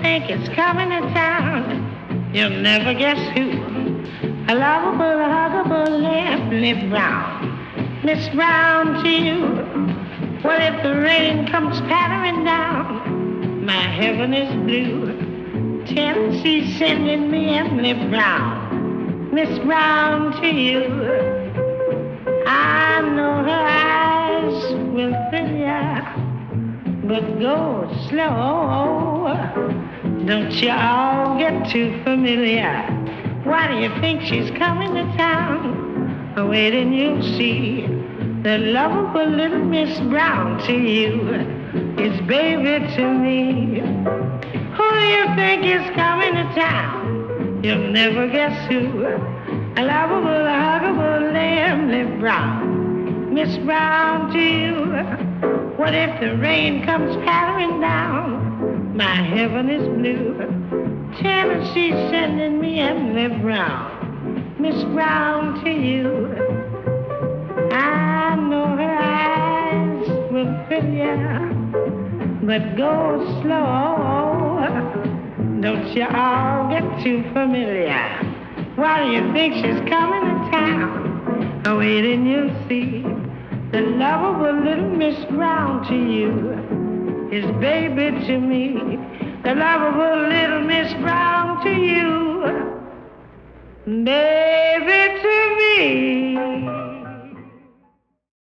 think is coming to town? You'll never guess who. A lovable, a huggable, Emily Brown. Miss Brown to you. Well, if the rain comes pattering down, my heaven is blue. Tennessee's sending me Emily Brown. Miss Brown to you. I know her eyes will fill ya but go slow. Don't you all get too familiar. Why do you think she's coming to town? Wait and you'll see. The lovable little Miss Brown to you is baby to me. Who do you think is coming to town? You'll never guess who. A lovable, huggable, Emily Brown. Miss Brown to you. What if the rain comes pattering down? My heaven is blue. Tennessee's sending me Emily Brown. Miss Brown to you. I know her eyes will fill ya, but go slow. Don't you all get too familiar. Why do you think she's coming to town? Oh, wait and you'll see. The lovable little Miss Brown to you is baby to me. The lovable little Miss Brown to you, baby.